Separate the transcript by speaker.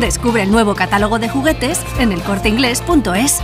Speaker 1: Descubre el nuevo catálogo de juguetes en elcorteinglés.es.